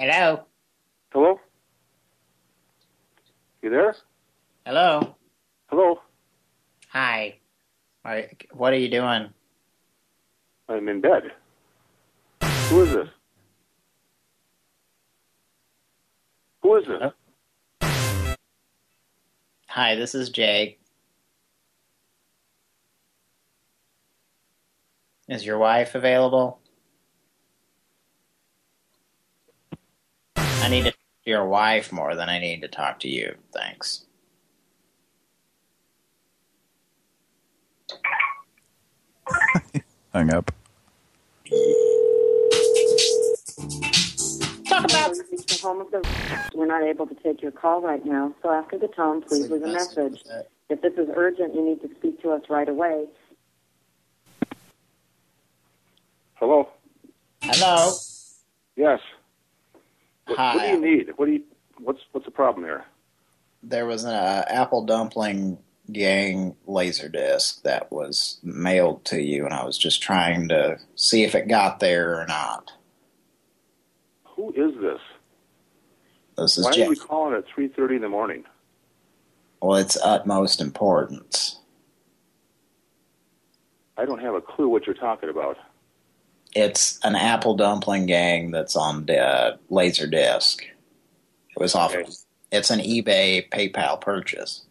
Hello? Hello? You there? Hello? Hello? Hi. What are you doing? I'm in bed. Who is this? Who is this? Hi, this is Jay. Is your wife available? I need to talk to your wife more than I need to talk to you. Thanks. Hung up. Talk about The home of the we're not able to take your call right now, so after the tone, please leave a message. If this is urgent, you need to speak to us right away. Hello? Hello? Yes. What, what do you need? What do you? What's what's the problem here? There was an uh, Apple Dumpling Gang laser disc that was mailed to you, and I was just trying to see if it got there or not. Who is this? This is Why Jake. are you calling at three thirty in the morning? Well, it's utmost importance. I don't have a clue what you're talking about. It's an Apple Dumpling Gang that's on the uh, laser disc. It was off. It's an eBay PayPal purchase.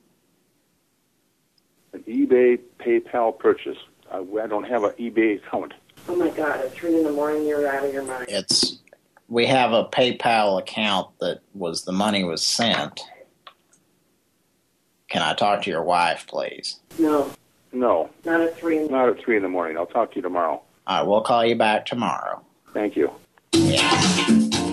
An eBay PayPal purchase. I, I don't have an eBay account. Oh my God! At three in the morning, you're out of your mind. It's we have a PayPal account that was the money was sent. Can I talk to your wife, please? No, No, not at three. not at three in the morning. I'll talk to you tomorrow. All right, we'll call you back tomorrow. Thank you. Yeah.